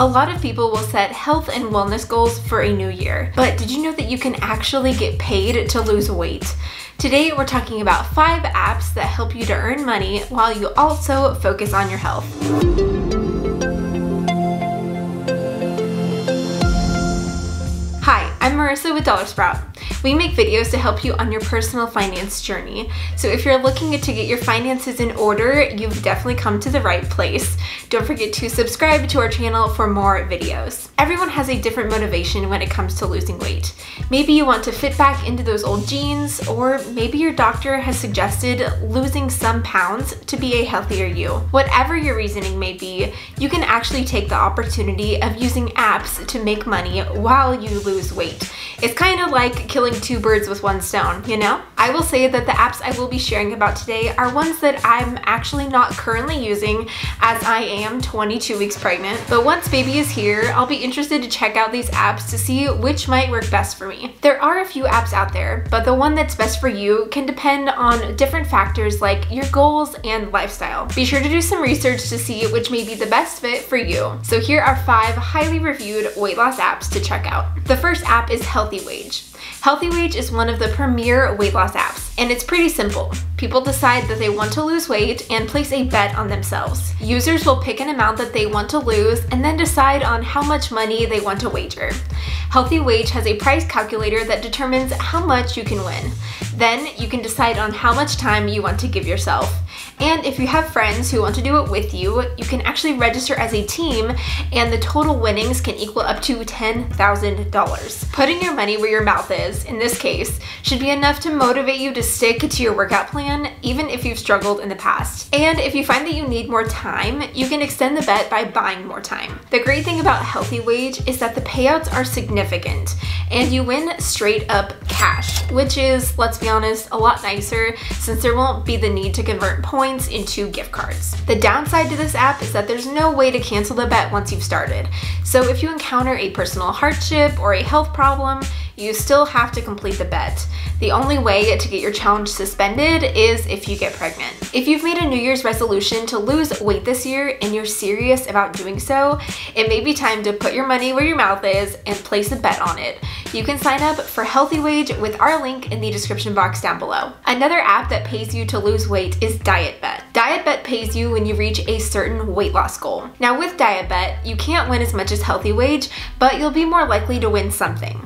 A lot of people will set health and wellness goals for a new year, but did you know that you can actually get paid to lose weight? Today, we're talking about five apps that help you to earn money while you also focus on your health. Hi, I'm Marissa with DollarSprout. We make videos to help you on your personal finance journey. So if you're looking to get your finances in order, you've definitely come to the right place. Don't forget to subscribe to our channel for more videos. Everyone has a different motivation when it comes to losing weight. Maybe you want to fit back into those old jeans, or maybe your doctor has suggested losing some pounds to be a healthier you. Whatever your reasoning may be, you can actually take the opportunity of using apps to make money while you lose weight. It's kind of like killing two birds with one stone, you know? I will say that the apps I will be sharing about today are ones that I'm actually not currently using as I am 22 weeks pregnant. But once baby is here, I'll be interested to check out these apps to see which might work best for me. There are a few apps out there, but the one that's best for you can depend on different factors like your goals and lifestyle. Be sure to do some research to see which may be the best fit for you. So here are five highly reviewed weight loss apps to check out. The first app is HealthyWage. HealthyWage is one of the premier weight loss apps, and it's pretty simple. People decide that they want to lose weight and place a bet on themselves. Users will pick an amount that they want to lose and then decide on how much money they want to wager. HealthyWage has a prize calculator that determines how much you can win. Then you can decide on how much time you want to give yourself. And if you have friends who want to do it with you, you can actually register as a team and the total winnings can equal up to $10,000. Putting your money where your mouth is, in this case, should be enough to motivate you to stick to your workout plan even if you've struggled in the past. And if you find that you need more time, you can extend the bet by buying more time. The great thing about HealthyWage is that the payouts are significant and you win straight up cash, which is, let's be honest, a lot nicer since there won't be the need to convert points into gift cards. The downside to this app is that there's no way to cancel the bet once you've started. So if you encounter a personal hardship or a health problem, you still have to complete the bet. The only way to get your challenge suspended is if you get pregnant. If you've made a New Year's resolution to lose weight this year and you're serious about doing so, it may be time to put your money where your mouth is and place a bet on it. You can sign up for HealthyWage with our link in the description box down below. Another app that pays you to lose weight is DietBet. DietBet pays you when you reach a certain weight loss goal. Now with DietBet, you can't win as much as HealthyWage, but you'll be more likely to win something.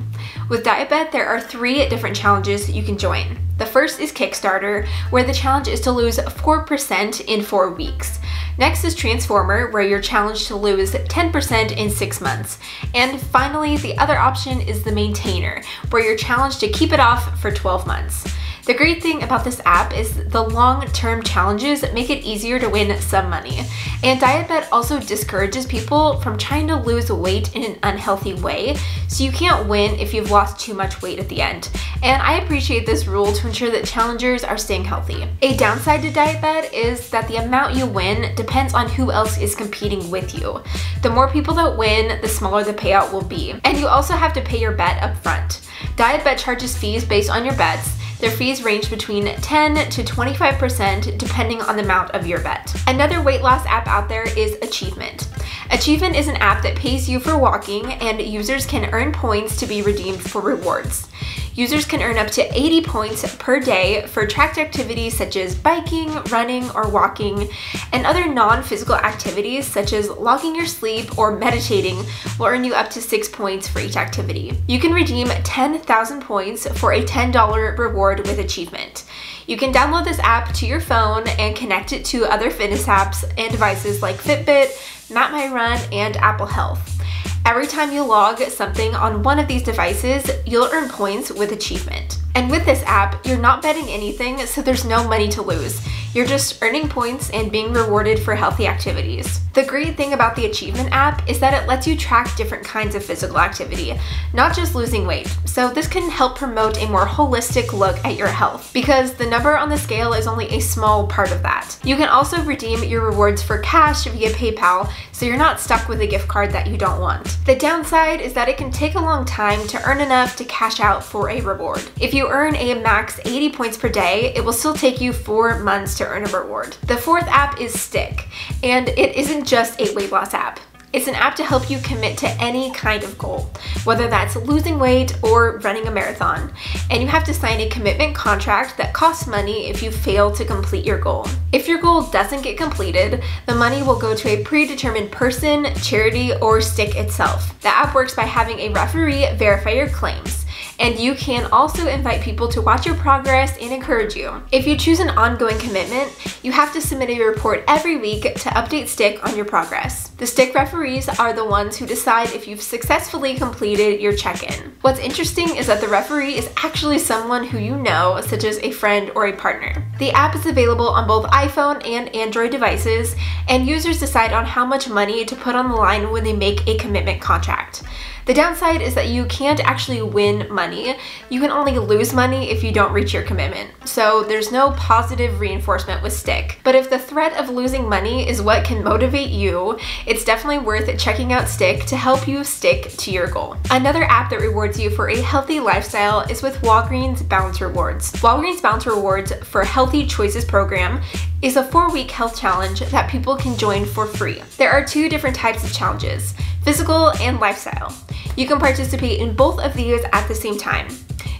With DietBet, there are three different challenges you can join. The first is Kickstarter, where the challenge is to lose 4% in 4 weeks. Next is Transformer, where you're challenged to lose 10% in 6 months. And finally, the other option is the Maintainer, where you're challenged to keep it off for 12 months. The great thing about this app is the long-term challenges make it easier to win some money. And DietBet also discourages people from trying to lose weight in an unhealthy way, so you can't win if you've lost too much weight at the end. And I appreciate this rule to ensure that challengers are staying healthy. A downside to DietBet is that the amount you win depends on who else is competing with you. The more people that win, the smaller the payout will be. And you also have to pay your bet up front. DietBet charges fees based on your bets, their fees range between 10 to 25% depending on the amount of your bet. Another weight loss app out there is Achievement. Achievement is an app that pays you for walking and users can earn points to be redeemed for rewards. Users can earn up to 80 points per day for tracked activities such as biking, running, or walking, and other non-physical activities such as logging your sleep or meditating will earn you up to 6 points for each activity. You can redeem 10,000 points for a $10 reward with Achievement. You can download this app to your phone and connect it to other fitness apps and devices like Fitbit, MapMyRun, and Apple Health. Every time you log something on one of these devices, you'll earn points with Achievement. And with this app, you're not betting anything, so there's no money to lose. You're just earning points and being rewarded for healthy activities. The great thing about the Achievement app is that it lets you track different kinds of physical activity, not just losing weight. So this can help promote a more holistic look at your health because the number on the scale is only a small part of that. You can also redeem your rewards for cash via PayPal, so you're not stuck with a gift card that you don't want. The downside is that it can take a long time to earn enough to cash out for a reward. If you earn a max 80 points per day, it will still take you four months to earn a reward. The fourth app is Stick, and it isn't just a weight loss app. It's an app to help you commit to any kind of goal, whether that's losing weight or running a marathon. And you have to sign a commitment contract that costs money if you fail to complete your goal. If your goal doesn't get completed, the money will go to a predetermined person, charity, or stick itself. The app works by having a referee verify your claims and you can also invite people to watch your progress and encourage you. If you choose an ongoing commitment, you have to submit a report every week to update Stick on your progress. The Stick referees are the ones who decide if you've successfully completed your check-in. What's interesting is that the referee is actually someone who you know, such as a friend or a partner. The app is available on both iPhone and Android devices, and users decide on how much money to put on the line when they make a commitment contract. The downside is that you can't actually win money. You can only lose money if you don't reach your commitment. So there's no positive reinforcement with Stick. But if the threat of losing money is what can motivate you, it's definitely worth checking out Stick to help you stick to your goal. Another app that rewards you for a healthy lifestyle is with Walgreens Balance Rewards. Walgreens Balance Rewards for Healthy Choices program is a four week health challenge that people can join for free. There are two different types of challenges physical and lifestyle. You can participate in both of these at the same time.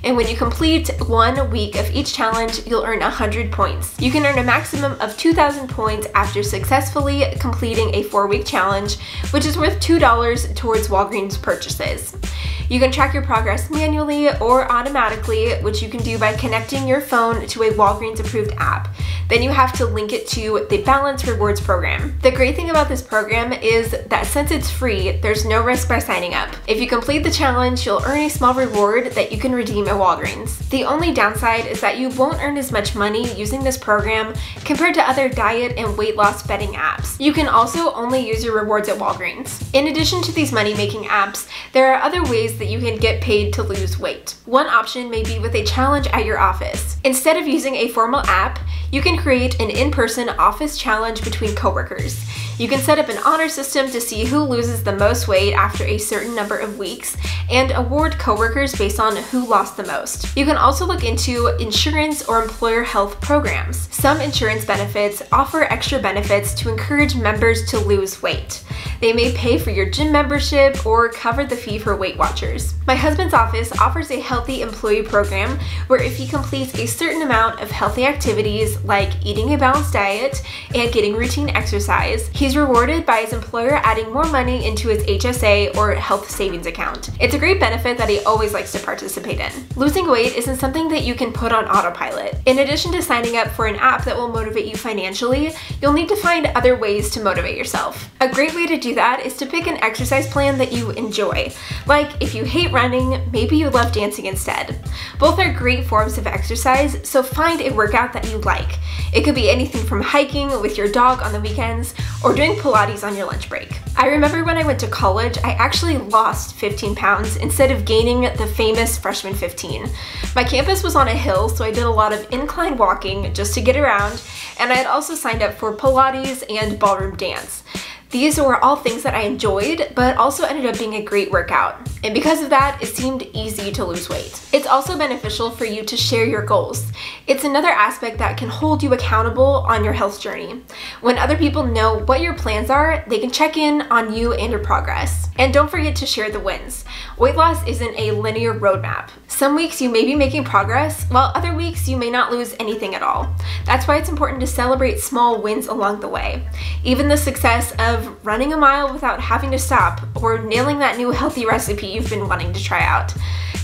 And when you complete one week of each challenge, you'll earn 100 points. You can earn a maximum of 2,000 points after successfully completing a four week challenge, which is worth $2 towards Walgreens purchases. You can track your progress manually or automatically, which you can do by connecting your phone to a Walgreens approved app. Then you have to link it to the Balance Rewards program. The great thing about this program is that since it's free, there's no risk by signing up. If you complete the challenge, you'll earn a small reward that you can redeem at Walgreens. The only downside is that you won't earn as much money using this program compared to other diet and weight loss betting apps. You can also only use your rewards at Walgreens. In addition to these money-making apps, there are other ways that you can get paid to lose weight. One option may be with a challenge at your office. Instead of using a formal app, you can create an in-person office challenge between coworkers. You can set up an honor system to see who loses the most weight after a certain number of weeks and award coworkers based on who lost the most. You can also look into insurance or employer health programs. Some insurance benefits offer extra benefits to encourage members to lose weight. They may pay for your gym membership or cover the fee for Weight Watchers. My husband's office offers a healthy employee program where if he completes a certain amount of healthy activities like eating a balanced diet and getting routine exercise, he's rewarded by his employer adding more money into his HSA or health savings account. It's a great benefit that he always likes to participate in. Losing weight isn't something that you can put on autopilot. In addition to signing up for an app that will motivate you financially, you'll need to find other ways to motivate yourself. A great way to do that is to pick an exercise plan that you enjoy. Like if you hate running, maybe you love dancing instead. Both are great forms of exercise, so find a workout that you like. It could be anything from hiking with your dog on the weekends or doing Pilates on your lunch break. I remember when I went to college, I actually lost 15 pounds instead of gaining the famous freshman 15. My campus was on a hill, so I did a lot of incline walking just to get around, and I had also signed up for Pilates and ballroom dance. These were all things that I enjoyed, but also ended up being a great workout. And because of that, it seemed easy to lose weight. It's also beneficial for you to share your goals. It's another aspect that can hold you accountable on your health journey. When other people know what your plans are, they can check in on you and your progress. And don't forget to share the wins. Weight loss isn't a linear roadmap. Some weeks you may be making progress, while other weeks you may not lose anything at all. That's why it's important to celebrate small wins along the way. Even the success of running a mile without having to stop, or nailing that new healthy recipe you've been wanting to try out.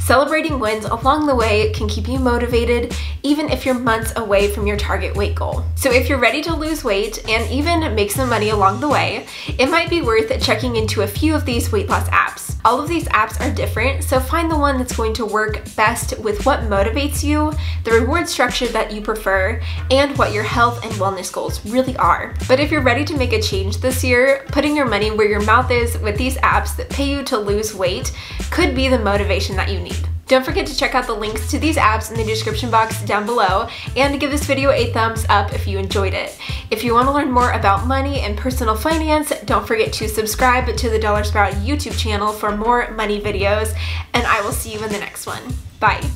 Celebrating wins along the way can keep you motivated even if you're months away from your target weight goal. So if you're ready to lose weight and even make some money along the way, it might be worth checking into a few of these weight loss apps. All of these apps are different, so find the one that's going to work best with what motivates you, the reward structure that you prefer, and what your health and wellness goals really are. But if you're ready to make a change this year, putting your money where your mouth is with these apps that pay you to lose weight could be the motivation that you need. Don't forget to check out the links to these apps in the description box down below and give this video a thumbs up if you enjoyed it. If you want to learn more about money and personal finance, don't forget to subscribe to the DollarSprout YouTube channel for more money videos, and I will see you in the next one. Bye.